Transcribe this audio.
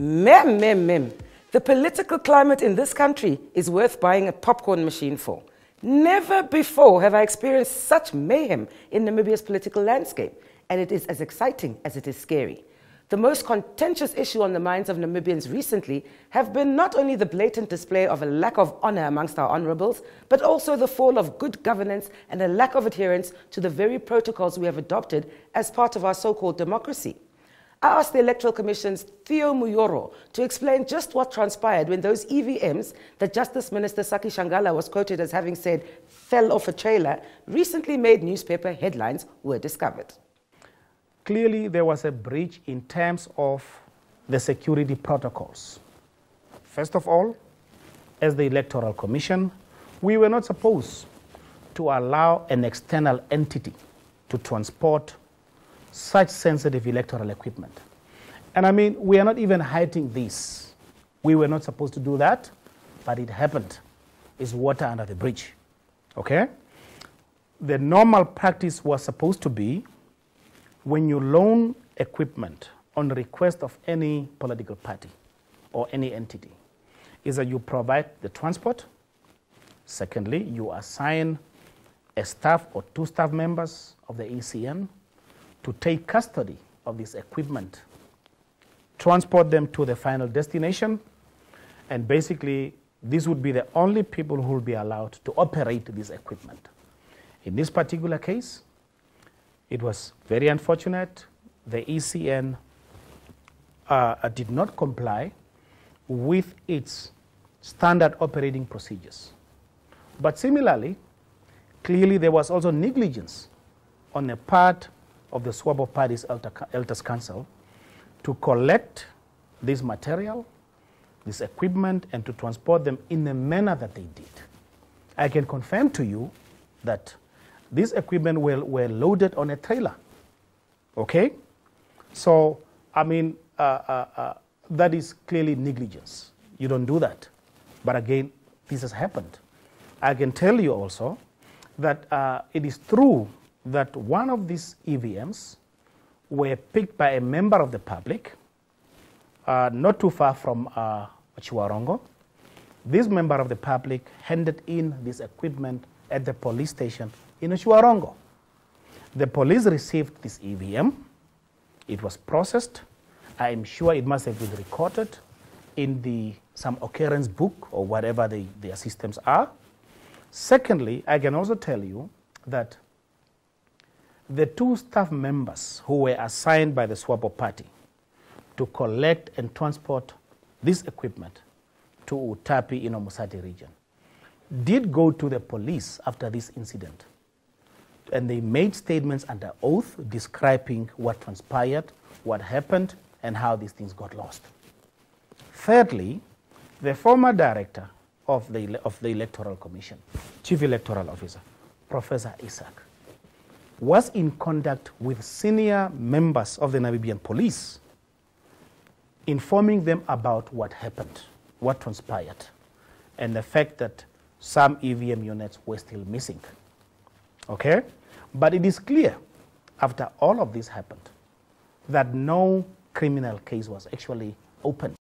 Mem, mem, mem. The political climate in this country is worth buying a popcorn machine for. Never before have I experienced such mayhem in Namibia's political landscape, and it is as exciting as it is scary. The most contentious issue on the minds of Namibians recently have been not only the blatant display of a lack of honor amongst our honorables, but also the fall of good governance and a lack of adherence to the very protocols we have adopted as part of our so-called democracy. I asked the Electoral Commission's Theo Mujoro to explain just what transpired when those EVMs that Justice Minister Sacky Shangala was quoted as having said fell off a trailer recently made newspaper headlines were discovered. Clearly, there was a breach in terms of the security protocols. First of all, as the Electoral Commission, we were not supposed to allow an external entity to transport such sensitive electoral equipment. And I mean, we are not even hiding this. We were not supposed to do that, but it happened. It's water under the bridge. Okay? The normal practice was supposed to be when you loan equipment on request of any political party or any entity, is that you provide the transport. Secondly, you assign a staff or two staff members of the ECN to take custody of this equipment, transport them to the final destination, and basically these would be the only people who will be allowed to operate this equipment. In this particular case, it was very unfortunate. The ECN uh, did not comply with its standard operating procedures. But similarly, clearly there was also negligence on the part of the SWAPO Party's Elders Council to collect this material, this equipment, and to transport them in the manner that they did. I can confirm to you that this equipment were, were loaded on a trailer. Okay? So, I mean, uh, uh, uh, that is clearly negligence. You don't do that. But again, this has happened. I can tell you also that uh, it is true that one of these EVMs were picked by a member of the public uh, not too far from uh, Chiwarongo. This member of the public handed in this equipment at the police station in Chiwarongo. The police received this EVM. It was processed. I am sure it must have been recorded in the some occurrence book or whatever the, their systems are. Secondly, I can also tell you that the two staff members who were assigned by the SWAPO party to collect and transport this equipment to Outapi in Omusati region did go to the police after this incident. And they made statements under oath describing what transpired, what happened, and how these things got lost. Thirdly, the former director of the, of the Electoral Commission, Chief Electoral Officer, Professor Isaak, was in contact with senior members of the Namibian police, informing them about what happened, what transpired, and the fact that some EVM units were still missing. Okay? But it is clear, after all of this happened, that no criminal case was actually opened